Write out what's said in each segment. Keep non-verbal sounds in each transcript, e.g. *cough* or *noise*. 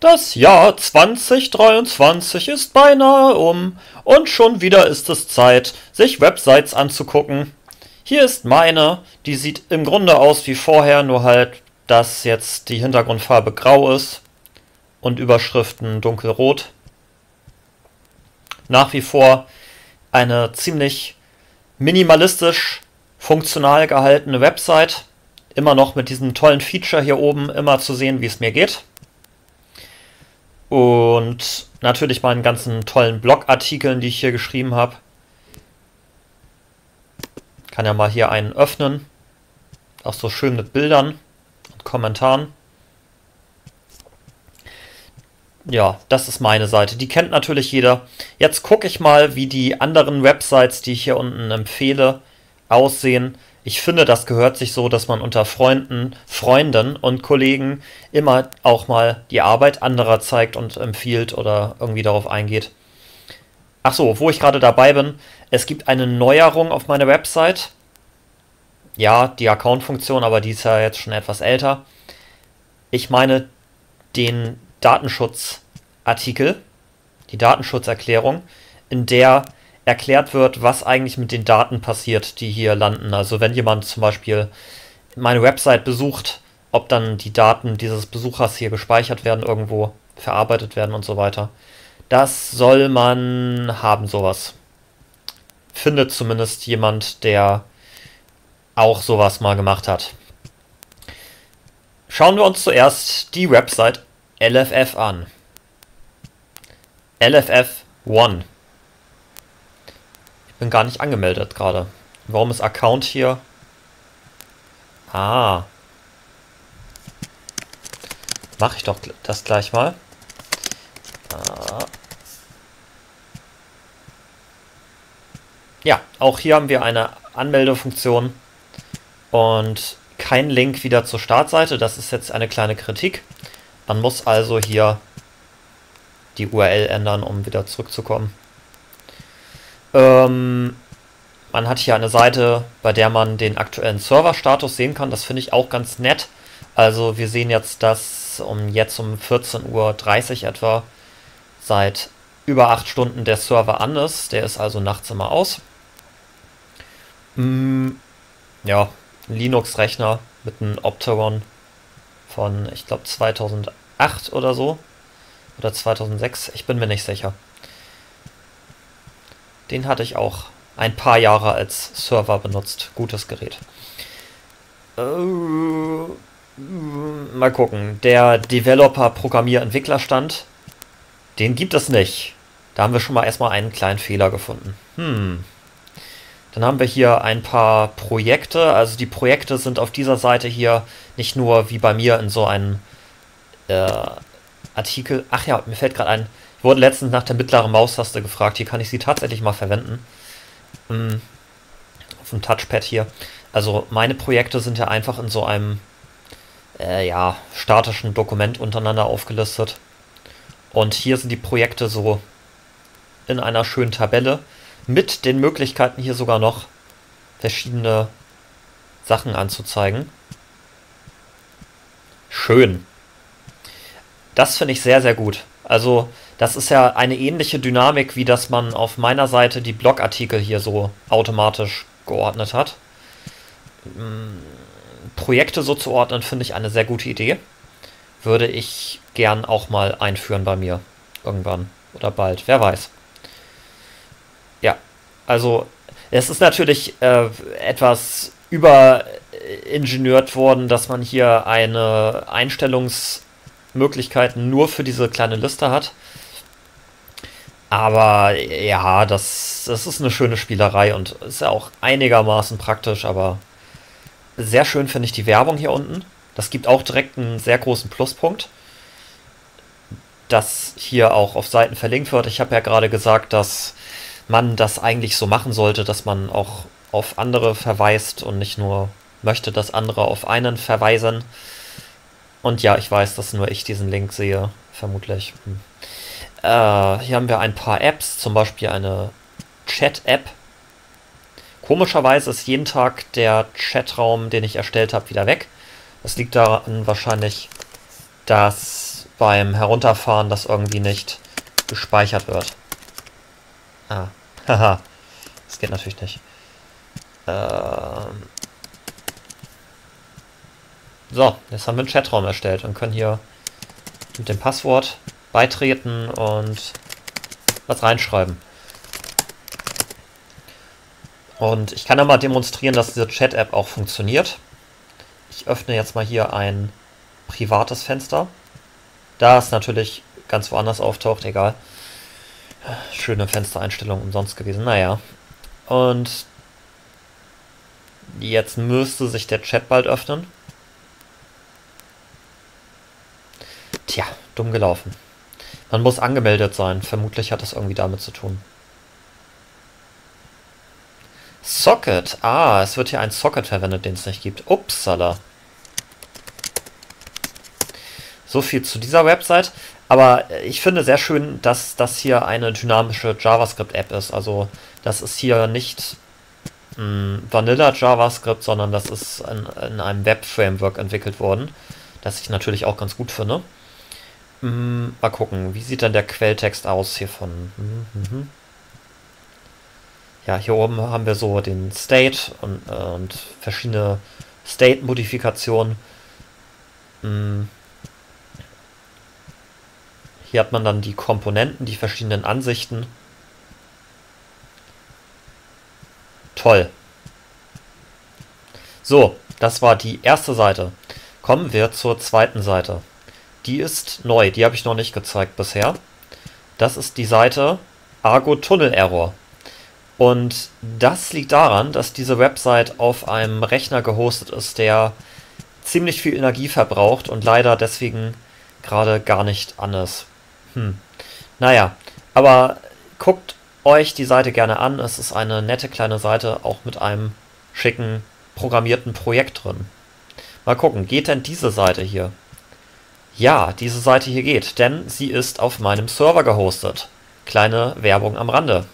Das Jahr 2023 ist beinahe um und schon wieder ist es Zeit, sich Websites anzugucken. Hier ist meine, die sieht im Grunde aus wie vorher, nur halt, dass jetzt die Hintergrundfarbe grau ist und Überschriften dunkelrot. Nach wie vor eine ziemlich minimalistisch funktional gehaltene Website. Immer noch mit diesem tollen Feature hier oben immer zu sehen, wie es mir geht. Und natürlich meinen ganzen tollen Blogartikeln, die ich hier geschrieben habe. Kann ja mal hier einen öffnen. Auch so schön mit Bildern und Kommentaren. Ja, das ist meine Seite. Die kennt natürlich jeder. Jetzt gucke ich mal, wie die anderen Websites, die ich hier unten empfehle, aussehen. Ich finde, das gehört sich so, dass man unter Freunden, Freunden und Kollegen immer auch mal die Arbeit anderer zeigt und empfiehlt oder irgendwie darauf eingeht. Ach so, wo ich gerade dabei bin, es gibt eine Neuerung auf meiner Website. Ja, die Account-Funktion, aber die ist ja jetzt schon etwas älter. Ich meine den Datenschutzartikel, die Datenschutzerklärung, in der erklärt wird, was eigentlich mit den Daten passiert, die hier landen. Also wenn jemand zum Beispiel meine Website besucht, ob dann die Daten dieses Besuchers hier gespeichert werden, irgendwo verarbeitet werden und so weiter. Das soll man haben, sowas. Findet zumindest jemand, der auch sowas mal gemacht hat. Schauen wir uns zuerst die Website LFF an. LFF One bin gar nicht angemeldet gerade. Warum ist Account hier? Ah. Mache ich doch das gleich mal. Ah. Ja, auch hier haben wir eine Anmeldefunktion und kein Link wieder zur Startseite. Das ist jetzt eine kleine Kritik. Man muss also hier die URL ändern, um wieder zurückzukommen. Ähm, man hat hier eine Seite, bei der man den aktuellen Serverstatus sehen kann. Das finde ich auch ganz nett. Also wir sehen jetzt, dass um jetzt um 14.30 Uhr etwa seit über 8 Stunden der Server an ist. Der ist also nachts immer aus. Mm, ja, ein Linux-Rechner mit einem Opteron von, ich glaube, 2008 oder so. Oder 2006, ich bin mir nicht sicher. Den hatte ich auch ein paar Jahre als Server benutzt. Gutes Gerät. Äh, mal gucken. Der Developer-Programmier-Entwicklerstand, den gibt es nicht. Da haben wir schon mal erstmal einen kleinen Fehler gefunden. Hm. Dann haben wir hier ein paar Projekte. Also die Projekte sind auf dieser Seite hier nicht nur wie bei mir in so einem äh, Artikel. Ach ja, mir fällt gerade ein, wurde letztens nach der mittleren Maustaste gefragt. Hier kann ich sie tatsächlich mal verwenden. Hm, auf dem Touchpad hier. Also meine Projekte sind ja einfach in so einem äh, ja, statischen Dokument untereinander aufgelistet. Und hier sind die Projekte so in einer schönen Tabelle mit den Möglichkeiten hier sogar noch verschiedene Sachen anzuzeigen. Schön. Das finde ich sehr, sehr gut. Also das ist ja eine ähnliche Dynamik, wie dass man auf meiner Seite die Blogartikel hier so automatisch geordnet hat. Mm, Projekte so zu ordnen, finde ich eine sehr gute Idee. Würde ich gern auch mal einführen bei mir. Irgendwann oder bald, wer weiß. Ja, also es ist natürlich äh, etwas überingeniert worden, dass man hier eine Einstellungsmöglichkeit nur für diese kleine Liste hat. Aber ja, das, das ist eine schöne Spielerei und ist ja auch einigermaßen praktisch, aber sehr schön finde ich die Werbung hier unten. Das gibt auch direkt einen sehr großen Pluspunkt, dass hier auch auf Seiten verlinkt wird. Ich habe ja gerade gesagt, dass man das eigentlich so machen sollte, dass man auch auf andere verweist und nicht nur möchte, dass andere auf einen verweisen. Und ja, ich weiß, dass nur ich diesen Link sehe, vermutlich. Hm. Äh, hier haben wir ein paar Apps, zum Beispiel eine Chat-App. Komischerweise ist jeden Tag der Chatraum, den ich erstellt habe, wieder weg. Das liegt daran wahrscheinlich, dass beim Herunterfahren das irgendwie nicht gespeichert wird. Ah, *laughs* haha. das geht natürlich nicht. Ähm so, jetzt haben wir einen Chatraum erstellt und können hier mit dem Passwort beitreten und was reinschreiben. Und ich kann ja mal demonstrieren, dass diese Chat-App auch funktioniert. Ich öffne jetzt mal hier ein privates Fenster. Da es natürlich ganz woanders auftaucht, egal. Schöne Fenstereinstellung umsonst gewesen, naja. Und jetzt müsste sich der Chat bald öffnen. Tja, dumm gelaufen. Man muss angemeldet sein. Vermutlich hat das irgendwie damit zu tun. Socket. Ah, es wird hier ein Socket verwendet, den es nicht gibt. Upsala. So viel zu dieser Website. Aber ich finde sehr schön, dass das hier eine dynamische JavaScript-App ist. Also das ist hier nicht hm, Vanilla JavaScript, sondern das ist in, in einem Web-Framework entwickelt worden. Das ich natürlich auch ganz gut finde. Hm, mal gucken, wie sieht dann der Quelltext aus hiervon? Hm, hm, hm. Ja, hier oben haben wir so den State und, äh, und verschiedene State-Modifikationen. Hm. Hier hat man dann die Komponenten, die verschiedenen Ansichten. Toll. So, das war die erste Seite. Kommen wir zur zweiten Seite. Die ist neu, die habe ich noch nicht gezeigt bisher. Das ist die Seite Argo Tunnel Error. Und das liegt daran, dass diese Website auf einem Rechner gehostet ist, der ziemlich viel Energie verbraucht und leider deswegen gerade gar nicht an ist. Hm. Naja, aber guckt euch die Seite gerne an. Es ist eine nette kleine Seite, auch mit einem schicken programmierten Projekt drin. Mal gucken, geht denn diese Seite hier? Ja, diese Seite hier geht, denn sie ist auf meinem Server gehostet. Kleine Werbung am Rande.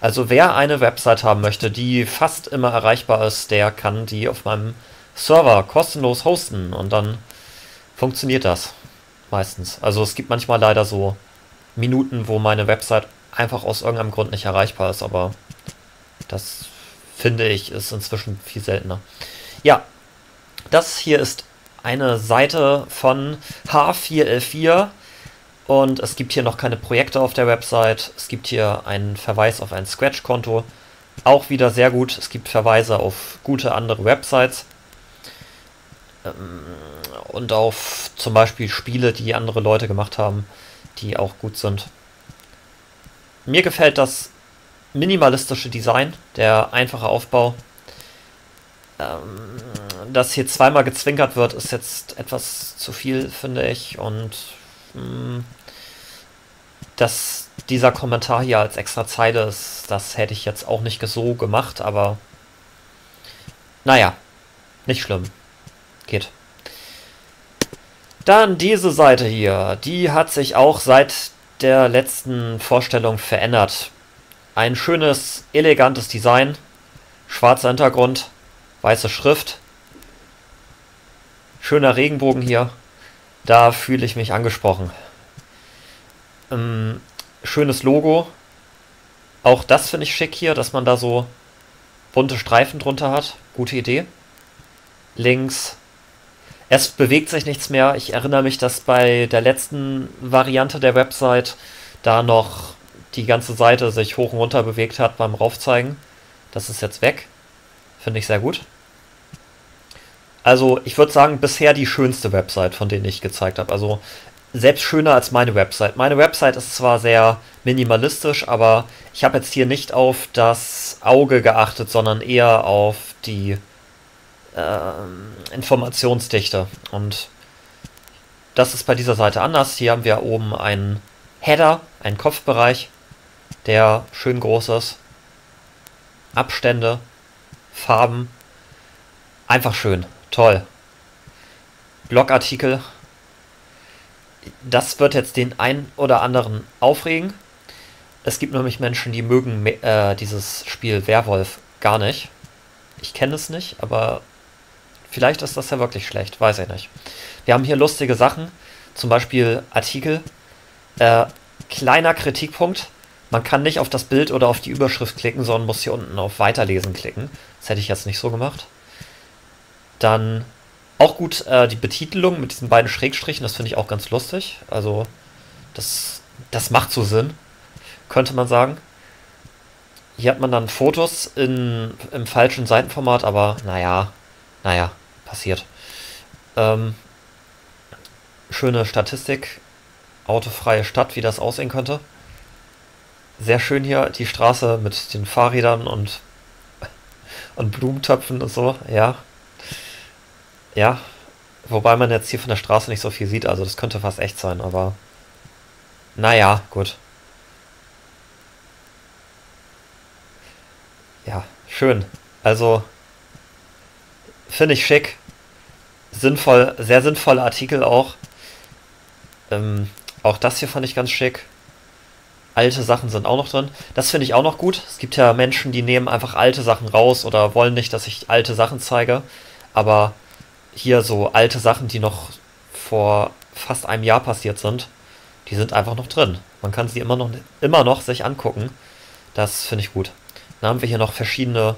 Also wer eine Website haben möchte, die fast immer erreichbar ist, der kann die auf meinem Server kostenlos hosten und dann funktioniert das meistens. Also es gibt manchmal leider so Minuten, wo meine Website einfach aus irgendeinem Grund nicht erreichbar ist, aber das finde ich ist inzwischen viel seltener. Ja, das hier ist eine Seite von H4L4 und es gibt hier noch keine Projekte auf der Website. Es gibt hier einen Verweis auf ein Scratch-Konto. Auch wieder sehr gut. Es gibt Verweise auf gute andere Websites. Ähm, und auf zum Beispiel Spiele, die andere Leute gemacht haben, die auch gut sind. Mir gefällt das minimalistische Design, der einfache Aufbau. Ähm, dass hier zweimal gezwinkert wird, ist jetzt etwas zu viel, finde ich. Und mh, hm, dass dieser Kommentar hier als extra Zeile ist, das hätte ich jetzt auch nicht so gemacht, aber naja, nicht schlimm. Geht. Dann diese Seite hier, die hat sich auch seit der letzten Vorstellung verändert. Ein schönes, elegantes Design, schwarzer Hintergrund, weiße Schrift, schöner Regenbogen hier. Da fühle ich mich angesprochen. Ähm, schönes Logo. Auch das finde ich schick hier, dass man da so bunte Streifen drunter hat. Gute Idee. Links. Es bewegt sich nichts mehr. Ich erinnere mich, dass bei der letzten Variante der Website da noch die ganze Seite sich hoch und runter bewegt hat beim Raufzeigen. Das ist jetzt weg. Finde ich sehr gut. Also ich würde sagen, bisher die schönste Website, von denen ich gezeigt habe. Also selbst schöner als meine Website. Meine Website ist zwar sehr minimalistisch, aber ich habe jetzt hier nicht auf das Auge geachtet, sondern eher auf die äh, Informationsdichte. Und das ist bei dieser Seite anders. Hier haben wir oben einen Header, einen Kopfbereich, der schön groß ist. Abstände, Farben. Einfach schön. Toll. Blogartikel das wird jetzt den einen oder anderen aufregen. Es gibt nämlich Menschen, die mögen äh, dieses Spiel Werwolf gar nicht. Ich kenne es nicht, aber vielleicht ist das ja wirklich schlecht, weiß ich nicht. Wir haben hier lustige Sachen. zum Beispiel Artikel. Äh, kleiner Kritikpunkt. Man kann nicht auf das Bild oder auf die Überschrift klicken, sondern muss hier unten auf Weiterlesen klicken. Das hätte ich jetzt nicht so gemacht. Dann auch gut äh, die Betitelung mit diesen beiden Schrägstrichen, das finde ich auch ganz lustig. Also, das, das macht so Sinn, könnte man sagen. Hier hat man dann Fotos in, im falschen Seitenformat, aber naja, naja, passiert. Ähm, schöne Statistik, autofreie Stadt, wie das aussehen könnte. Sehr schön hier die Straße mit den Fahrrädern und, *laughs* und Blumentöpfen und so, ja. Ja, wobei man jetzt hier von der Straße nicht so viel sieht, also das könnte fast echt sein, aber naja, gut. Ja, schön. Also, finde ich schick. Sinnvoll, sehr sinnvolle Artikel auch. Ähm, auch das hier fand ich ganz schick. Alte Sachen sind auch noch drin. Das finde ich auch noch gut. Es gibt ja Menschen, die nehmen einfach alte Sachen raus oder wollen nicht, dass ich alte Sachen zeige. Aber hier so alte Sachen, die noch vor fast einem Jahr passiert sind, die sind einfach noch drin. Man kann sie immer noch, immer noch sich angucken. Das finde ich gut. Dann haben wir hier noch verschiedene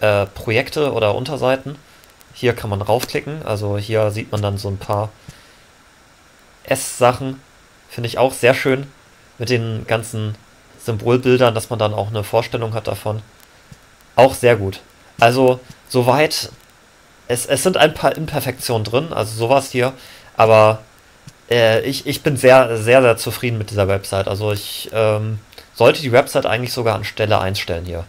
äh, Projekte oder Unterseiten. Hier kann man raufklicken. Also hier sieht man dann so ein paar S-Sachen. Finde ich auch sehr schön. Mit den ganzen Symbolbildern, dass man dann auch eine Vorstellung hat davon. Auch sehr gut. Also, soweit es, es sind ein paar Imperfektionen drin, also sowas hier, aber äh, ich, ich bin sehr, sehr, sehr zufrieden mit dieser Website. Also ich ähm, sollte die Website eigentlich sogar an Stelle einstellen hier.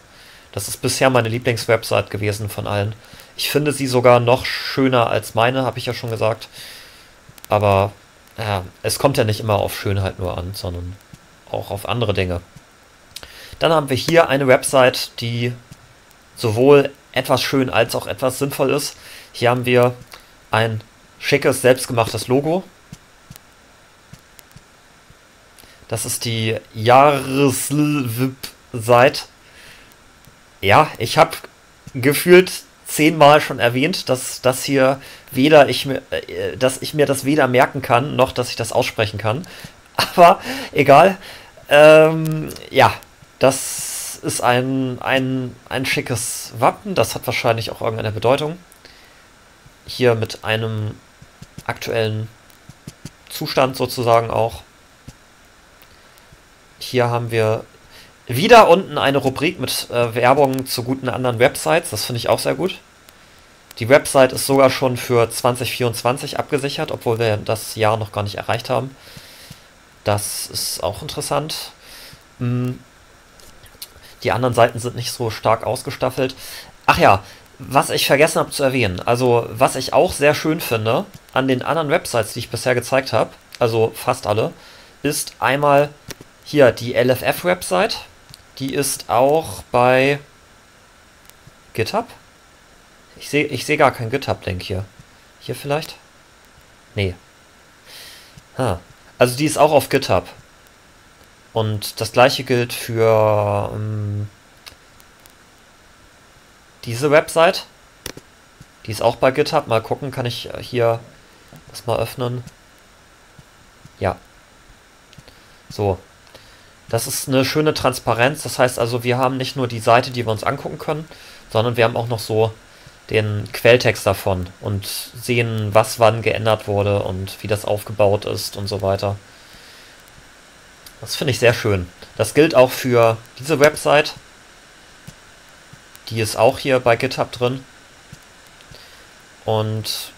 Das ist bisher meine Lieblingswebsite gewesen von allen. Ich finde sie sogar noch schöner als meine, habe ich ja schon gesagt. Aber ja, es kommt ja nicht immer auf Schönheit nur an, sondern auch auf andere Dinge. Dann haben wir hier eine Website, die sowohl etwas schön als auch etwas sinnvoll ist. Hier haben wir ein schickes, selbstgemachtes Logo. Das ist die Jahreswip-Seite. Ja, ich habe gefühlt zehnmal schon erwähnt, dass das hier weder ich mir, äh, dass ich mir das weder merken kann, noch dass ich das aussprechen kann. *laughs* Aber egal. Ähm, ja, das ist ein, ein, ein schickes Wappen. Das hat wahrscheinlich auch irgendeine Bedeutung. Hier mit einem aktuellen Zustand sozusagen auch. Hier haben wir wieder unten eine Rubrik mit äh, Werbung zu guten anderen Websites. Das finde ich auch sehr gut. Die Website ist sogar schon für 2024 abgesichert, obwohl wir das Jahr noch gar nicht erreicht haben. Das ist auch interessant. Hm. Die anderen Seiten sind nicht so stark ausgestaffelt. Ach ja, was ich vergessen habe zu erwähnen, also was ich auch sehr schön finde an den anderen Websites, die ich bisher gezeigt habe, also fast alle, ist einmal hier die LFF-Website. Die ist auch bei GitHub. Ich sehe ich seh gar keinen GitHub-Link hier. Hier vielleicht? Nee. Ha. Also die ist auch auf GitHub. Und das gleiche gilt für ähm, diese Website. Die ist auch bei GitHub. Mal gucken, kann ich hier das mal öffnen. Ja. So. Das ist eine schöne Transparenz. Das heißt also, wir haben nicht nur die Seite, die wir uns angucken können, sondern wir haben auch noch so den Quelltext davon und sehen, was wann geändert wurde und wie das aufgebaut ist und so weiter. Das finde ich sehr schön. Das gilt auch für diese Website. Die ist auch hier bei GitHub drin. Und,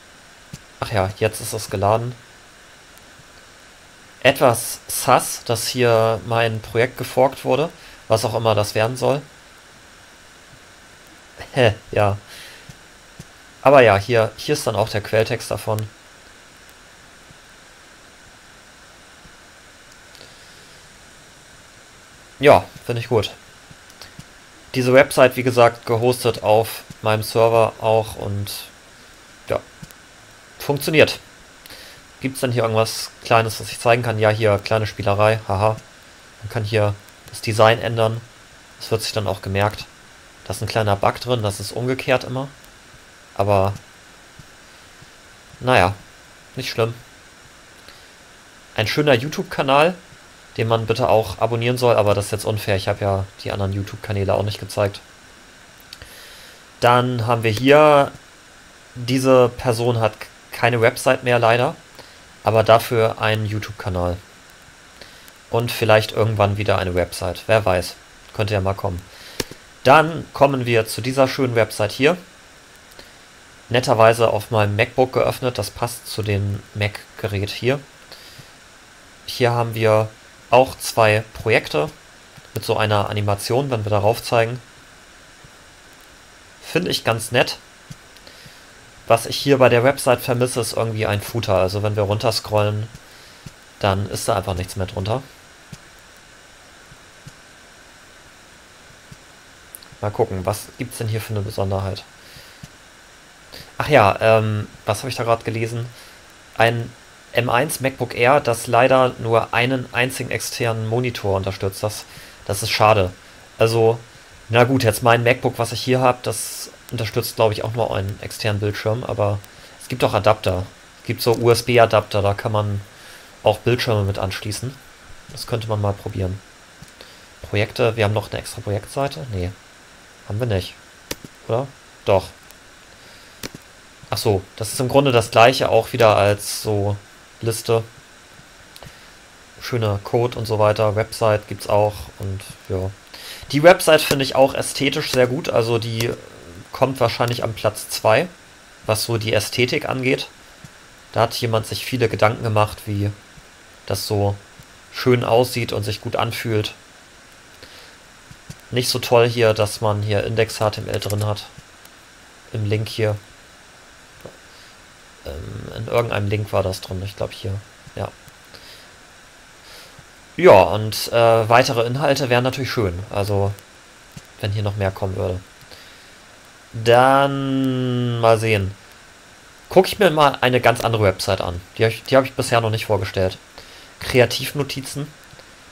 ach ja, jetzt ist es geladen. Etwas sass, dass hier mein Projekt geforkt wurde, was auch immer das werden soll. Hä, ja. Aber ja, hier, hier ist dann auch der Quelltext davon. Ja, finde ich gut. Diese Website, wie gesagt, gehostet auf meinem Server auch und ja, funktioniert. Gibt es denn hier irgendwas Kleines, was ich zeigen kann? Ja, hier, kleine Spielerei, haha. Man kann hier das Design ändern. Das wird sich dann auch gemerkt. Da ist ein kleiner Bug drin, das ist umgekehrt immer. Aber, naja, nicht schlimm. ein schöner YouTube-Kanal, den man bitte auch abonnieren soll, aber das ist jetzt unfair. Ich habe ja die anderen YouTube-Kanäle auch nicht gezeigt. Dann haben wir hier, diese Person hat keine Website mehr leider, aber dafür einen YouTube-Kanal. Und vielleicht irgendwann wieder eine Website, wer weiß. Könnte ja mal kommen. Dann kommen wir zu dieser schönen Website hier. Netterweise auf meinem MacBook geöffnet, das passt zu dem Mac-Gerät hier. Hier haben wir auch zwei Projekte mit so einer Animation, wenn wir darauf zeigen. Finde ich ganz nett. Was ich hier bei der Website vermisse, ist irgendwie ein Footer. Also wenn wir runterscrollen, dann ist da einfach nichts mehr drunter. Mal gucken, was gibt es denn hier für eine Besonderheit? Ach ja, ähm, was habe ich da gerade gelesen? Ein M1 MacBook Air, das leider nur einen einzigen externen Monitor unterstützt. Das, das ist schade. Also, na gut, jetzt mein MacBook, was ich hier habe, das unterstützt, glaube ich, auch nur einen externen Bildschirm, aber es gibt auch Adapter. Es gibt so USB-Adapter, da kann man auch Bildschirme mit anschließen. Das könnte man mal probieren. Projekte, wir haben noch eine extra Projektseite? Nee, haben wir nicht. Oder? Doch. Ach so, das ist im Grunde das gleiche auch wieder als so Liste. Schöner Code und so weiter. Website gibt es auch und ja. Die Website finde ich auch ästhetisch sehr gut. Also die kommt wahrscheinlich am Platz 2, was so die Ästhetik angeht. Da hat jemand sich viele Gedanken gemacht, wie das so schön aussieht und sich gut anfühlt. Nicht so toll hier, dass man hier Index-HTML drin hat. Im Link hier. Ähm, in irgendeinem Link war das drin, ich glaube hier. Ja. Ja, und äh, weitere Inhalte wären natürlich schön. Also, wenn hier noch mehr kommen würde. Dann mal sehen. Gucke ich mir mal eine ganz andere Website an. Die, die habe ich bisher noch nicht vorgestellt. Kreativnotizen.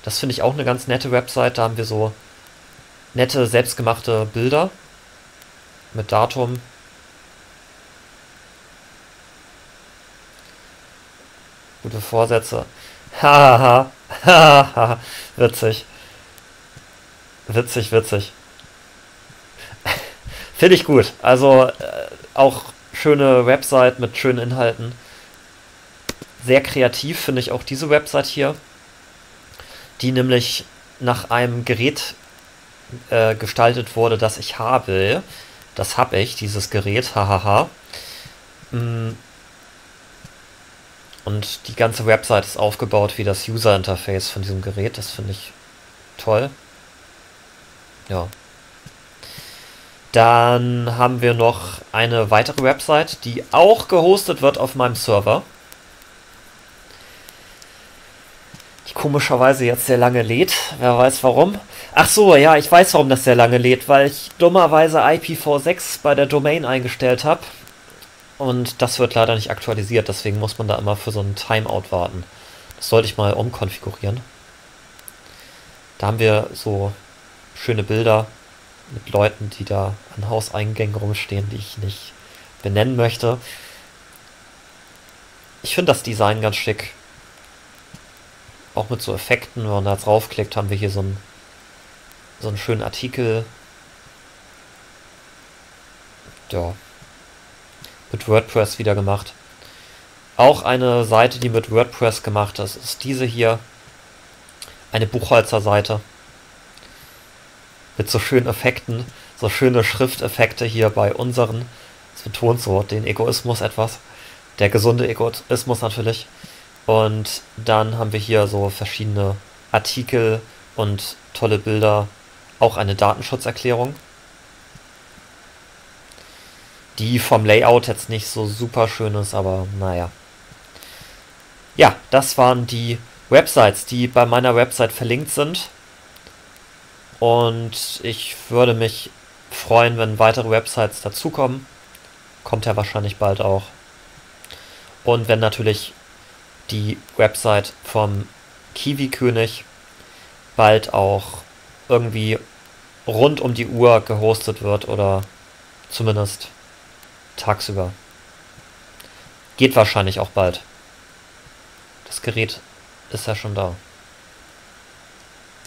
Das finde ich auch eine ganz nette Website. Da haben wir so nette, selbstgemachte Bilder mit Datum, Gute Vorsätze. Hahaha. Hahaha. *laughs* witzig. Witzig, witzig. *laughs* Finde ich gut. Also äh, auch schöne Website mit schönen Inhalten. Sehr kreativ finde ich auch diese Website hier, die nämlich nach einem Gerät äh, gestaltet wurde, das ich habe. Das habe ich, dieses Gerät, hahaha. Mm, und die ganze Website ist aufgebaut wie das User Interface von diesem Gerät. Das finde ich toll. Ja. Dann haben wir noch eine weitere Website, die auch gehostet wird auf meinem Server. Die komischerweise jetzt sehr lange lädt. Wer weiß warum. Ach so, ja, ich weiß, warum das sehr lange lädt, weil ich dummerweise IPv6 bei der Domain eingestellt habe. Und das wird leider nicht aktualisiert, deswegen muss man da immer für so einen Timeout warten. Das sollte ich mal umkonfigurieren. Da haben wir so schöne Bilder mit Leuten, die da an Hauseingängen rumstehen, die ich nicht benennen möchte. Ich finde das Design ganz schick. Auch mit so Effekten, wenn man da draufklickt, haben wir hier so einen, so einen schönen Artikel. Ja, mit WordPress wieder gemacht. Auch eine Seite, die mit WordPress gemacht ist, ist diese hier. Eine Buchholzer-Seite. Mit so schönen Effekten, so schöne Schrifteffekte hier bei unseren. Das betont so den Egoismus etwas. Der gesunde Egoismus natürlich. Und dann haben wir hier so verschiedene Artikel und tolle Bilder. Auch eine Datenschutzerklärung die vom Layout jetzt nicht so super schön ist, aber naja. Ja, das waren die Websites, die bei meiner Website verlinkt sind. Und ich würde mich freuen, wenn weitere Websites dazukommen. Kommt ja wahrscheinlich bald auch. Und wenn natürlich die Website vom Kiwi-König bald auch irgendwie rund um die Uhr gehostet wird oder zumindest tagsüber. Geht wahrscheinlich auch bald. Das Gerät ist er schon da.